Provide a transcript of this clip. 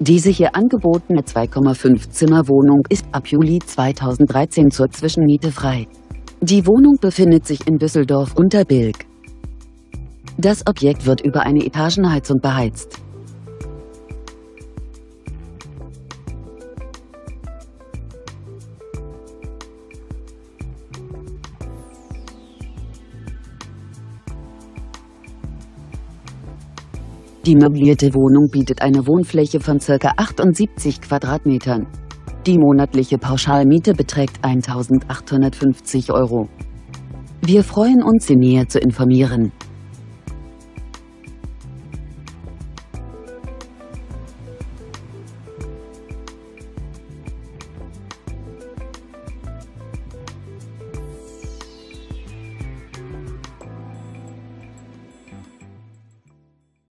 Diese hier angebotene 2,5 Zimmer Wohnung ist ab Juli 2013 zur Zwischenmiete frei. Die Wohnung befindet sich in Düsseldorf unter Bilk. Das Objekt wird über eine Etagenheizung beheizt. Die möblierte Wohnung bietet eine Wohnfläche von ca. 78 Quadratmetern. Die monatliche Pauschalmiete beträgt 1.850 Euro. Wir freuen uns, Sie näher zu informieren.